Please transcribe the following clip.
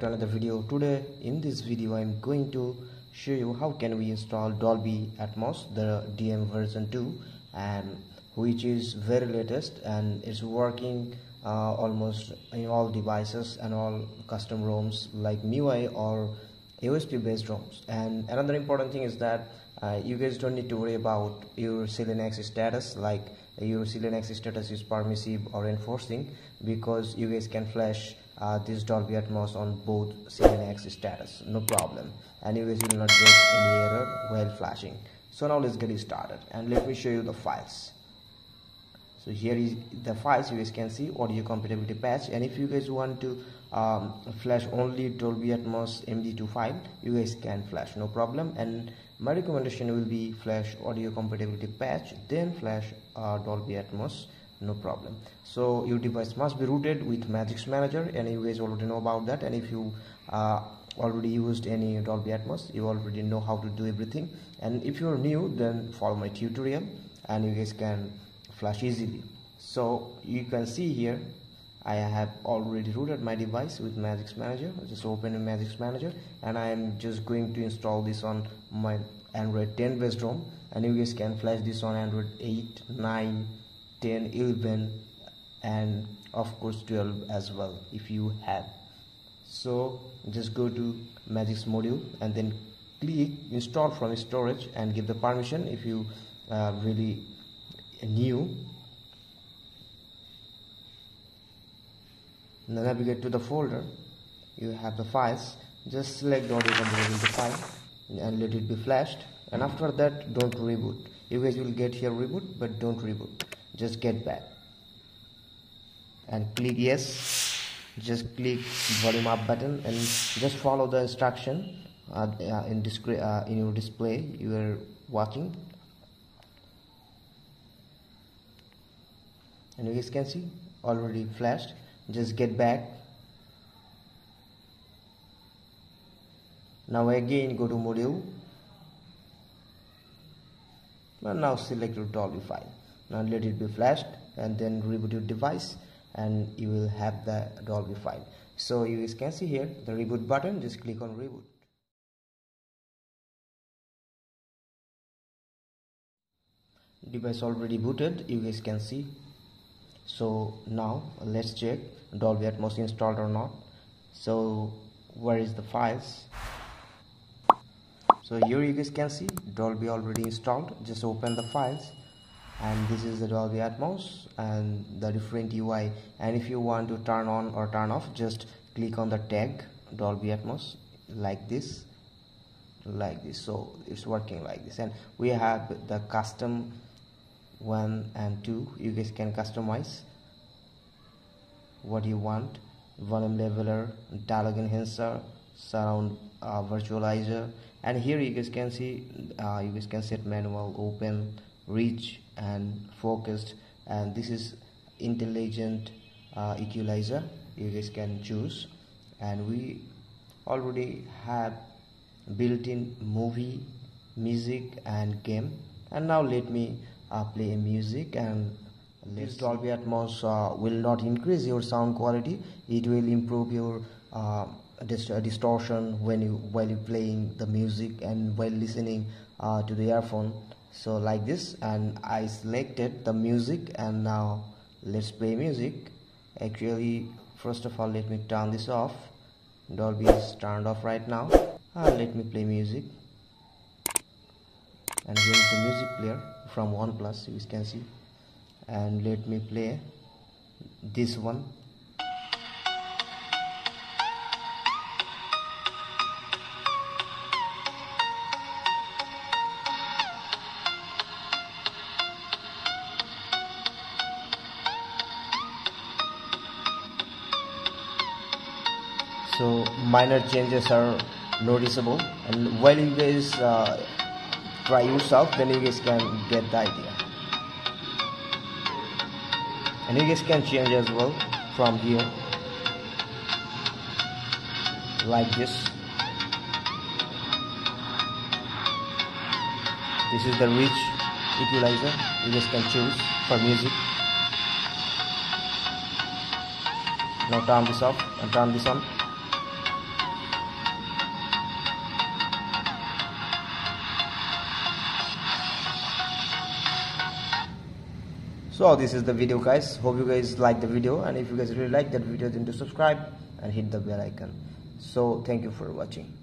another video. Today in this video i'm going to show you how can we install dolby atmos the dm version 2 and which is very latest and it's working uh, almost in all devices and all custom ROMs like MIUI or AOSP based ROMs. And another important thing is that uh, you guys don't need to worry about your SELinux status like your SELinux status is permissive or enforcing because you guys can flash uh, this Dolby Atmos on both SELinux status. No problem. Anyways you will not get any error while flashing. So now let's get it started and let me show you the files. So here is the files. You guys can see audio compatibility patch and if you guys want to um, flash only Dolby Atmos MD2 file you guys can flash no problem. And my recommendation will be flash audio compatibility patch then flash uh, Dolby Atmos no problem. So your device must be rooted with Magisk Manager. And you guys already know about that. And if you uh, already used any Dolby Atmos you already know how to do everything. And if you're new then follow my tutorial and you guys can flash easily. So you can see here I have already rooted my device with Magisk Manager. Just open Magisk Manager and I am just going to install this on my Android 10 based ROM. And you guys can flash this on Android 8 9 10 11 and of course 12 as well if you have. So just go to Magisk module and then click install from storage and give the permission if you uh, really new. Now navigate to the folder. You have the files. Just select the audio compatibility file and let it be flashed. And after that don't reboot. You guys will get here reboot but don't reboot just get back. And click yes. Just click volume up button and just follow the instruction uh, uh, in, uh, in your display you are watching and you guys can see already flashed. Just get back. Now again go to module. And now select your Dolby file now let it be flashed and then reboot your device and you will have the Dolby file. So you guys can see here the reboot button. Just click on reboot. Device already booted. You guys can see. So now let's check Dolby Atmos installed or not. So where is the files? So here you guys can see Dolby already installed. Just open the files and this is the Dolby Atmos and the different UI and if you want to turn on or turn off just click on the tag Dolby Atmos like this like this. So it's working like this. And we have the custom 1 and 2 you guys can customize what you want. Volume leveler dialog enhancer surround uh, virtualizer. And here you guys can see uh, you guys can set manual open reach and focused and this is intelligent uh, equalizer you guys can choose. And we already have built-in movie music and game. And now let me uh, play music and this Dolby Atmos uh, will not increase your sound quality. It will improve your uh, dist distortion when you while you playing the music and while listening uh, to the earphone so like this and I selected the music and now let's play music. Actually first of all let me turn this off. Dolby is turned off right now. And let me play music. And here is the music player from OnePlus you can see. And let me play this one so minor changes are noticeable. And while you guys uh, try yourself then you guys can get the idea. And you guys can change as well from here. Like this. This is the rich equalizer you guys can choose for music. Now turn this off and turn this on so this is the video guys. Hope you guys like the video. And if you guys really like that video then do subscribe and hit the bell icon. So thank you for watching